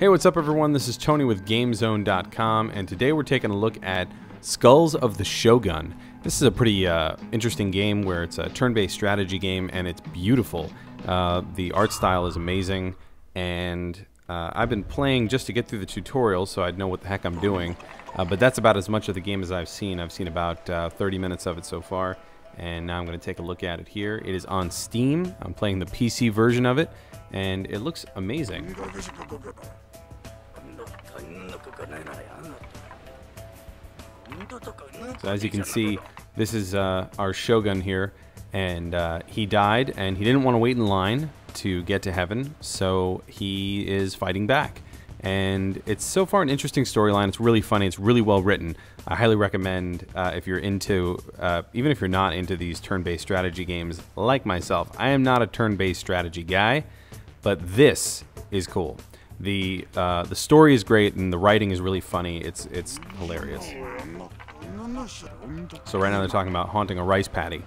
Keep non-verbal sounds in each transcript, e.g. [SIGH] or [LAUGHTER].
Hey, what's up, everyone? This is Tony with GameZone.com, and today we're taking a look at Skulls of the Shogun. This is a pretty uh, interesting game where it's a turn based strategy game and it's beautiful. Uh, the art style is amazing, and uh, I've been playing just to get through the tutorial so I'd know what the heck I'm doing. Uh, but that's about as much of the game as I've seen. I've seen about uh, 30 minutes of it so far, and now I'm going to take a look at it here. It is on Steam. I'm playing the PC version of it, and it looks amazing. So as you can see, this is uh, our Shogun here, and uh, he died, and he didn't want to wait in line to get to heaven, so he is fighting back. And it's so far an interesting storyline. It's really funny. It's really well written. I highly recommend uh, if you're into, uh, even if you're not into these turn-based strategy games like myself. I am not a turn-based strategy guy, but this is cool. The uh, the story is great and the writing is really funny. It's it's hilarious. So right now they're talking about haunting a rice paddy.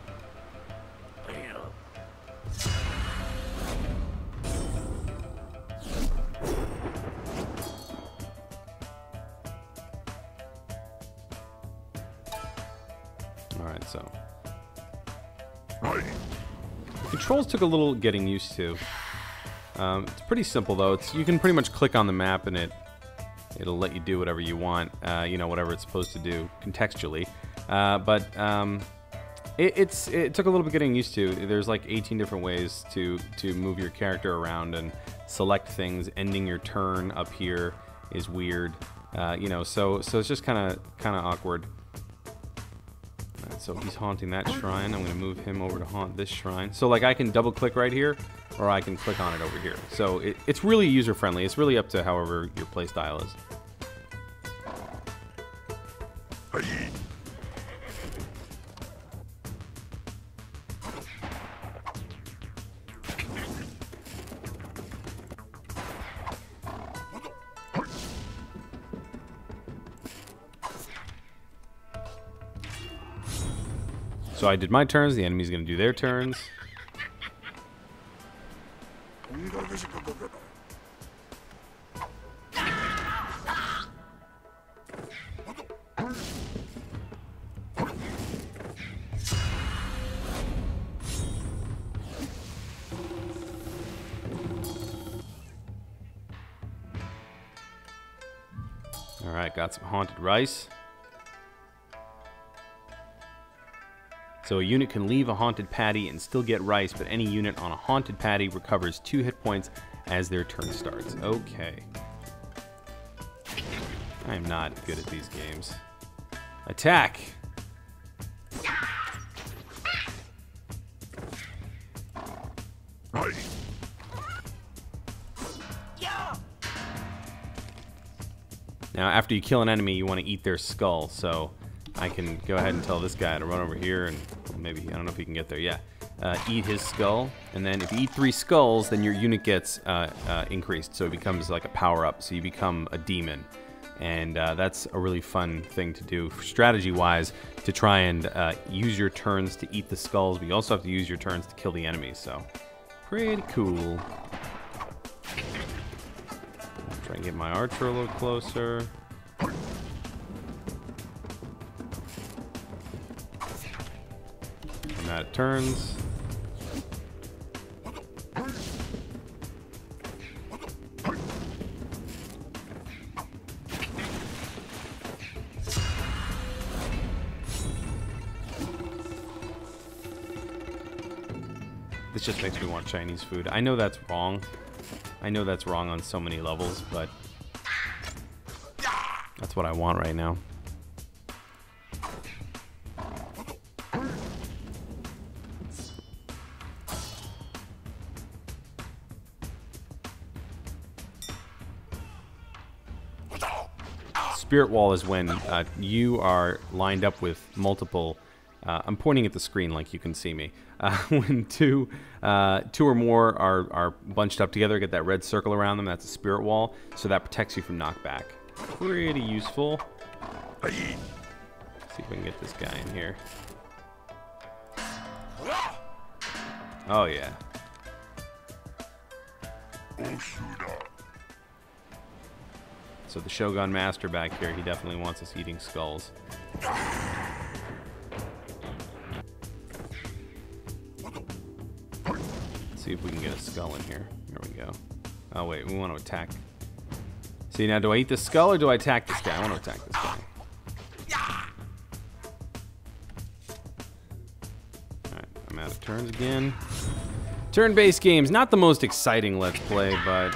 Alright, so. Controls took a little getting used to. Um, it's pretty simple though. It's you can pretty much click on the map and it it'll let you do whatever you want. Uh, you know whatever it's supposed to do contextually. Uh, but um, it, it's it took a little bit getting used to. There's like 18 different ways to to move your character around and select things. Ending your turn up here is weird. Uh, you know, so so it's just kind of kind of awkward. so he's haunting that shrine. I'm to move him over to haunt this shrine. So like I can double click right here, or I can click on it over here. So it, it's really user friendly. It's really up to however your playstyle is. So I did my turns, the enemy's gonna do their turns. Alright, got some haunted rice. So a unit can leave a haunted paddy and still get rice, but any unit on a haunted paddy recovers two hit points as their turn starts. Okay. I am not good at these games. Attack! Now, after you kill an enemy, you want to eat their skull, so I can go ahead and tell this guy to run over here and maybe, I don't know if he can get there, yeah. Uh, eat his skull, and then if you eat three skulls, then your unit gets uh, uh, increased, so it becomes like a power-up, so you become a demon. And uh, that's a really fun thing to do strategy-wise to try and uh, use your turns to eat the skulls, but you also have to use your turns to kill the enemies, so pretty cool. Try and get my archer a little closer. And that turns. This just makes me want Chinese food. I know that's wrong. I know that's wrong on so many levels, but that's what I want right now. Spirit wall is when uh, you are lined up with multiple. Uh, I'm pointing at the screen like you can see me. [LAUGHS] Uh, when two, uh, two or more are, are bunched up together, get that red circle around them. That's a spirit wall, so that protects you from knockback. Pretty useful. Let's see if we can get this guy in here. Oh yeah. So the Shogun Master back here, he definitely wants us eating skulls. See if we can get a skull in here. Here we go. Oh wait, we want to attack. See now, do I eat the skull or do I attack this guy? I want to attack this guy. Alright, I'm out of turns again. Turn-based games, not the most exciting Let's Play, but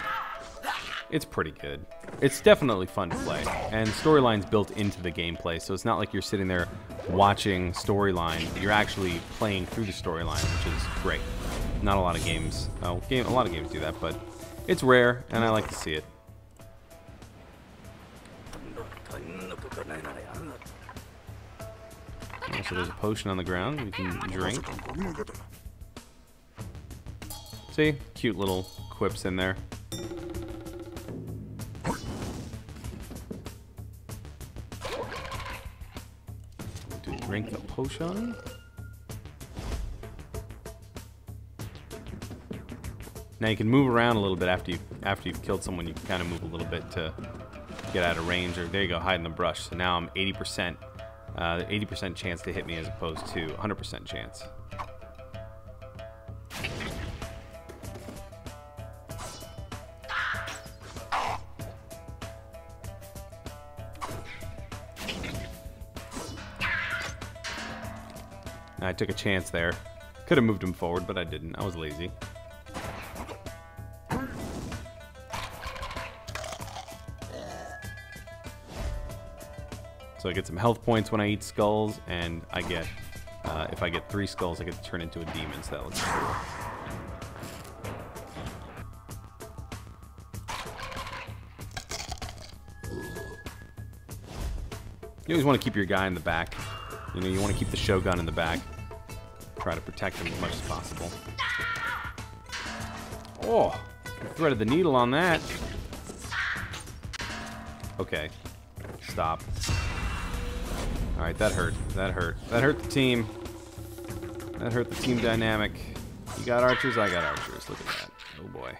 it's pretty good. It's definitely fun to play, and storyline's built into the gameplay, so it's not like you're sitting there watching storyline. You're actually playing through the storyline, which is great. Not a lot of games, oh, game, a lot of games do that, but it's rare, and I like to see it. So there's a potion on the ground we can drink. See? Cute little quips in there. To drink the potion. Now you can move around a little bit after you after you've killed someone. You can kind of move a little bit to get out of range. Or there you go, hide in the brush. So now I'm 80%, 80% uh, chance to hit me as opposed to 100% chance. I took a chance there. Could have moved him forward, but I didn't. I was lazy. So I get some health points when I eat skulls, and I get, uh, if I get three skulls, I get to turn into a demon, so that looks cool. You always want to keep your guy in the back. You know, you want to keep the Shogun in the back. Try to protect him as much as possible. Oh, threaded the needle on that. Okay, stop. Alright, that hurt. That hurt. That hurt the team. That hurt the team dynamic. You got archers, I got archers. Look at that. Oh boy.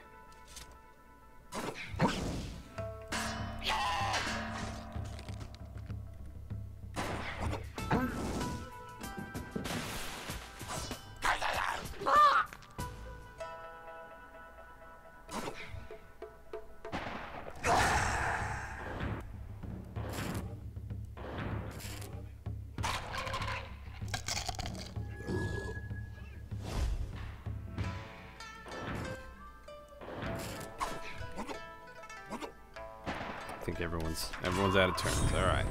Think everyone's everyone's out of turns. All right.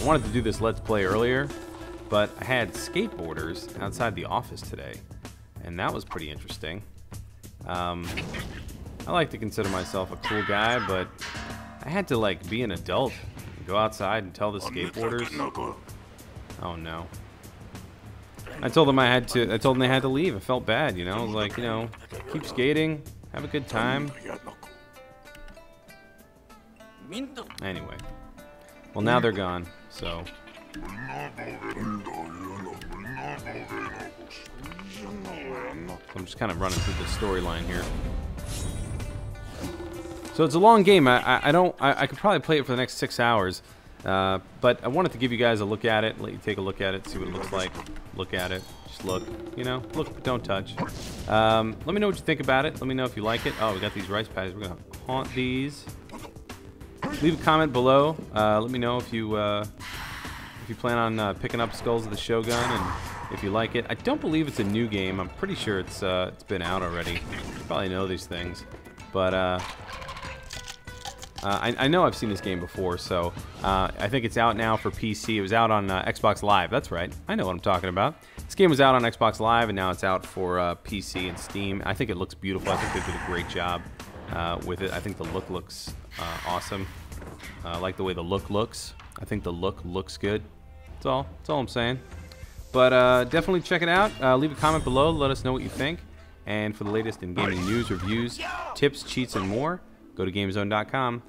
I wanted to do this Let's Play earlier, but I had skateboarders outside the office today, and that was pretty interesting. Um, I like to consider myself a cool guy, but I had to like be an adult, go outside and tell the skateboarders. Oh no. I told them I had to. I told them they had to leave. I felt bad, you know. I was like, you know, keep skating, have a good time. Anyway, well now they're gone, so. I'm just kind of running through the storyline here. So it's a long game. I, I, I don't. I, I could probably play it for the next six hours. Uh, but I wanted to give you guys a look at it, let you take a look at it, see what it looks like. Look at it, just look, you know, look, but don't touch. Um, let me know what you think about it. Let me know if you like it. Oh, we got these rice paddies. We're gonna haunt these. Leave a comment below. Uh, let me know if you uh, if you plan on uh, picking up Skulls of the Shogun and if you like it. I don't believe it's a new game. I'm pretty sure it's uh, it's been out already. You probably know these things, but uh, I, I, know I've seen this game before, so uh, I think it's out now for PC. It was out on uh, Xbox Live. That's right. I know what I'm talking about. This game was out on Xbox Live, and now it's out for uh, PC and Steam. I think it looks beautiful. I think they did a great job uh, with it. I think the look looks uh, awesome. I like the way the look looks. I think the look looks good. That's all. That's all I'm saying. But definitely check it out. leave a comment below. Let us know what you think. And for the latest in gaming news, reviews, tips, cheats, and more, go to GameZone.com.